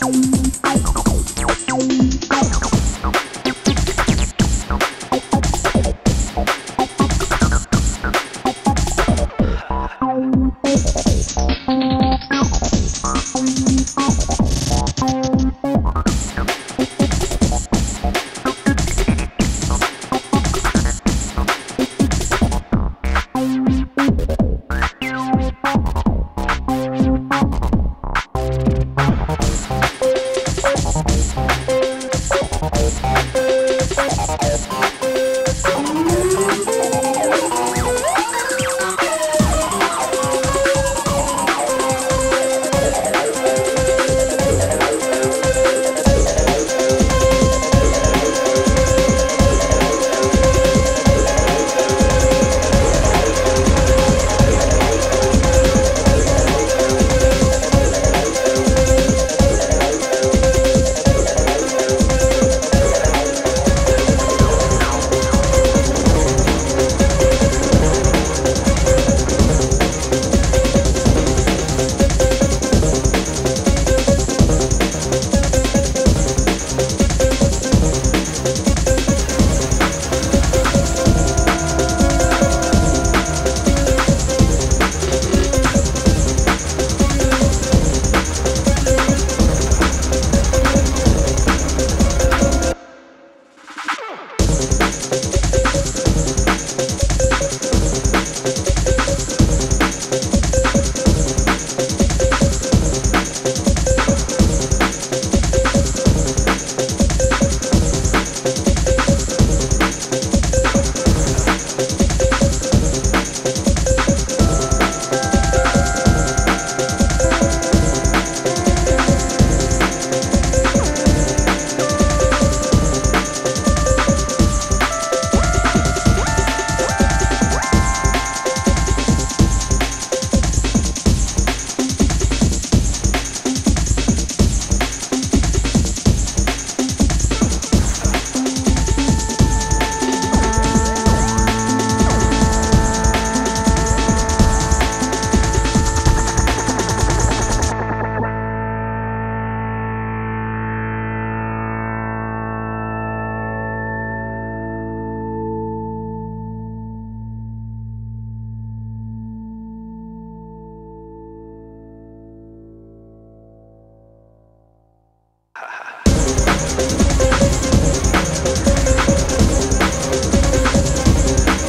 Peace.